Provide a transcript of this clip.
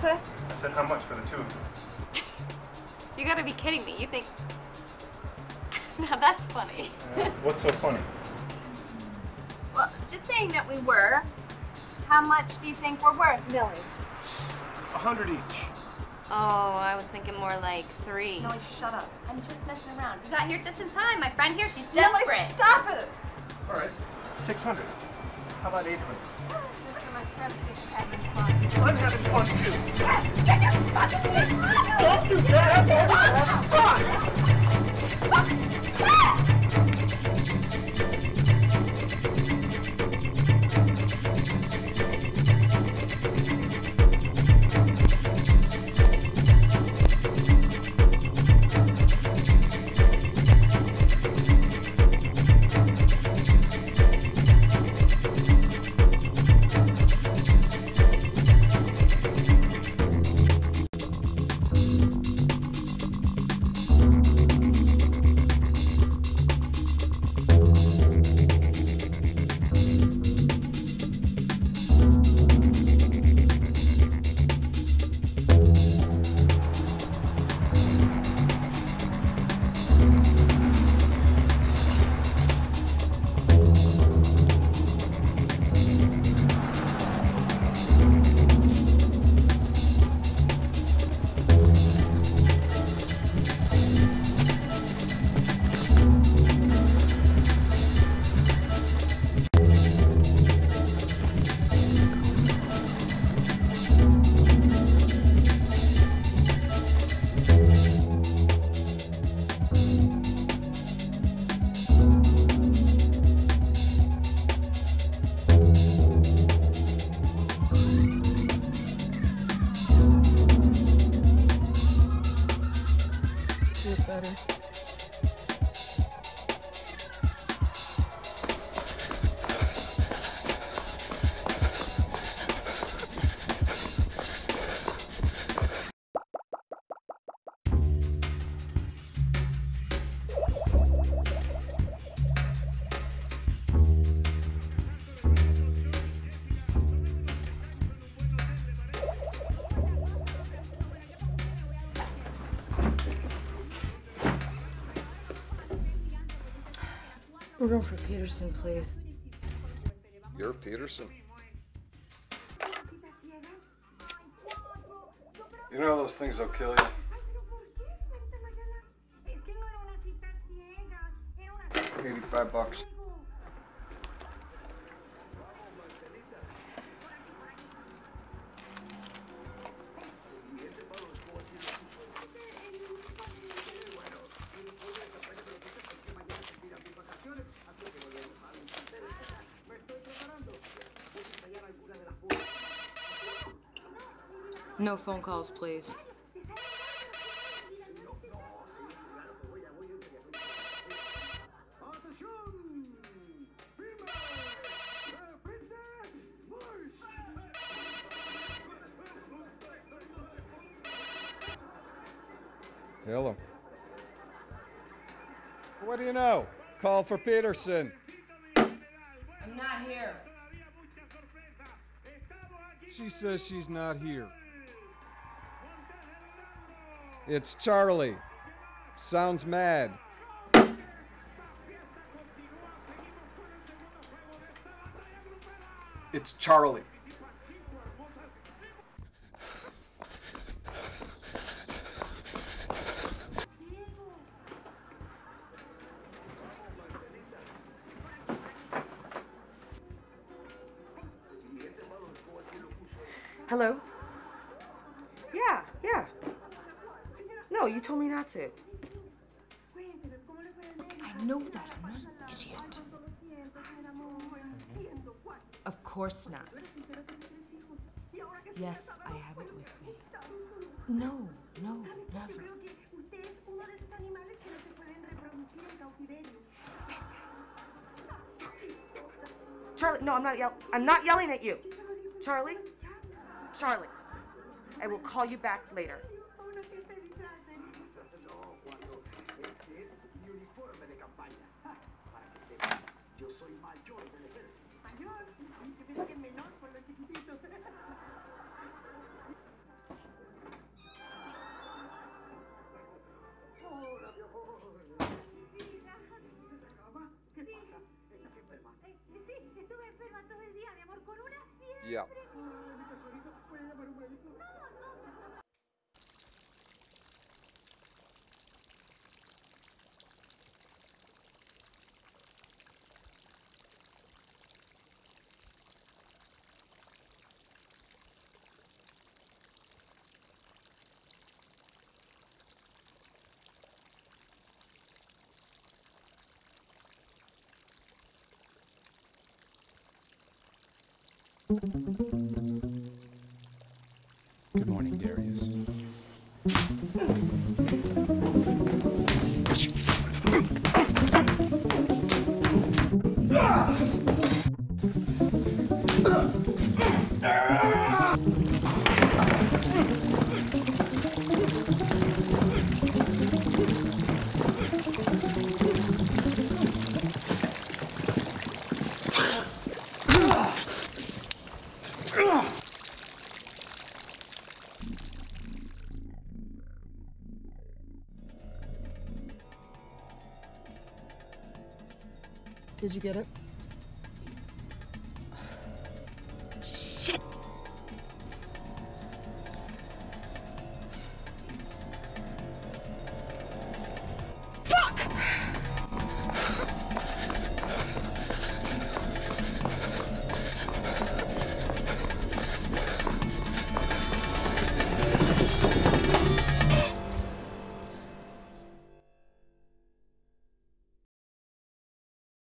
did you say? I said how much for the two of you? You gotta be kidding me. You think. now that's funny. Uh, what's so funny? well, just saying that we were. How much do you think we're worth? Millie. A hundred each. Oh, I was thinking more like three. Millie, shut up. I'm just messing around. You got here just in time. My friend here, she's Millie, desperate. stop it! All right. Six hundred. How about hundred? Mister, my friend's just having fun. I'm having fun too. Don't do! Feel better. We're going for Peterson, please. You're Peterson. You know those things will kill you. Eighty-five bucks. No phone calls, please. Hello. What do you know? Call for Peterson. I'm not here. She says she's not here. It's Charlie. Sounds mad. It's Charlie. Hello? Yeah, yeah. No, you told me not to. Look, I know that. I'm not an idiot. Of course not. Yes, I have it with me. No, no, never. Charlie, no, I'm not yell. I'm not yelling at you. Charlie? Charlie, I will call you back later. soy mayor del ejército. ¿Mayor? Yo pienso que menor por lo chiquitito. Hola, mi amor. Mira. cama? ¿Qué sí. pasa? ¿Estás enferma? Eh, eh, sí, estuve enferma todo el día, mi amor, con una fiebre. Yeah. Good morning, Darius. Ah! Did you get it?